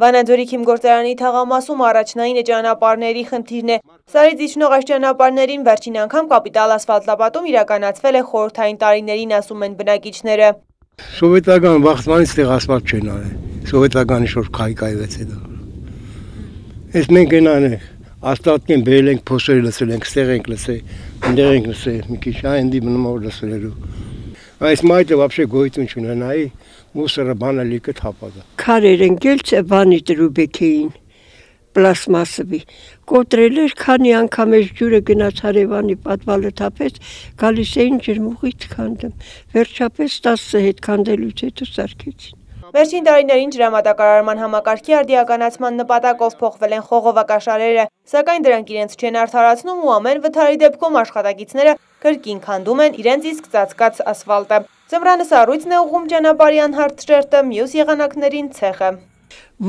Վանաձորի քիմգործարանի թաղամասում առաջնային ճանապարհների խնդիրն է։ Սարից իջնող այս ճանապարհներին վերջին անգամ կապիտալ ասֆալտապատում իրականացվել է խորհրդային տարիներին, ասում են բնակիչները։ Սովետական վաղտմանից տեղ ասֆալտ չեն արել։ Սովետականի շոր քայքայվեց է դա։ Այս մենք այնան ենք աստատքեն բերել ենք փոսեր լսել ենք, ստեղ ենք լսել, ընդեղ ենք լսել, մի քիչ այն դիմնում որ լսելելու։ Այս մայթը вообще գոյություն չունենայի, մուսորը բանը լիքը թափածա։ Քարեր են գել ծեվանի տրուբեքեին պլաստմասովի կոտրել էր քանի անգամ էր ջուրը գնաց հարևանի պատվալը թափեց գալիս էին ջրմուղից քանդեմ վերջապես 10 հետ քանդելուց հետո սարքեցին Վերջին տարիներին ջրամատակարարման համակարգի արդիականացման նպատակով փոխվել են խողովակաշարերը, սակայն դրանք իրենց չեն արդարացնում ու ամեն վթարի դեպքում աշխատակիցները կրկին քանդում են իրենց իսկ ծածկած ասֆալտը։ Ձմռանը սառույցն է ուղում ճանապարհի անհարթ շերտը, մյուս եղանակներին ցեխը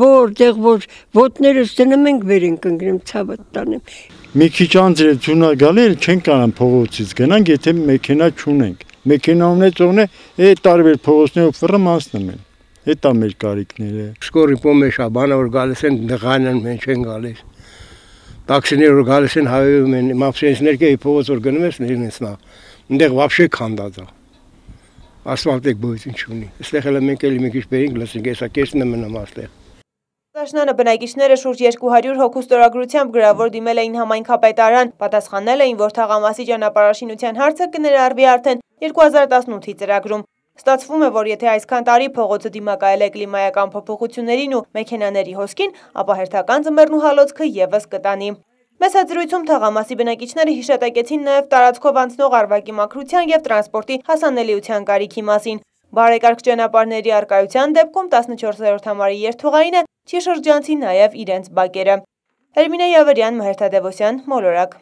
որտեղ որ ոտներս դնում ենք վեր ենք ընկնում ցավը տանեմ մի քիչ անձ է ցունա գալի չեն կարող փողոցից գնանք եթե մեքենա չունենք մեքենա ունեցողն է այդ տարբեր փողոցներով ֆռմ անցնում են Դա մեր կարիքները։ Սկորի պոմեշա, բանը որ գալիս են դղանն մեն չեն գալիս։ Տաքսիներ որ գալիս են հայում են, մապսենսներ կեի փողոց որ գնում ես ներնես նա։ Այնտեղ вообще քանդած է։ Ասֆալտեք գոյություն չունի։ Այստեղ էլ մենք էլի մի քիչ բերինք լսենք, հեսա կեսն է մնում այստեղ։ Դաշնանը բնակիչները շուրջ 200 հոգու ստորագրությամբ գրավոր դիմել էին համայնքապետարան, պատասխանել էին, որ թաղամասի ճանապարհաշինության հարցը կներառվի արդեն 2018-ի ծրագրում։ Ստացվում է, որ եթե այսքան տարի փողոցը դիմակայել է կլիմայական փոփոխություններին ու մեքենաների հոսքին, ապա հերթական ձմեռն ու հալոցքը եւս կտանի։ Մեծ հազրույցում թաղամասի բնակիչները հիշատակեցին նաև տարածքով անցնող արվակի մաքրության եւ տրանսպորտի հասանելիության կարիքի մասին։ Բարեկարգ ճանապարհների արկայության դեպքում 14-րդ համարի երթուղայինը չի շրջանցի նաև իրենց բակերը։ Էրմինե Յավերյան, Մհեր Թադևոսյան, Մոլորակ։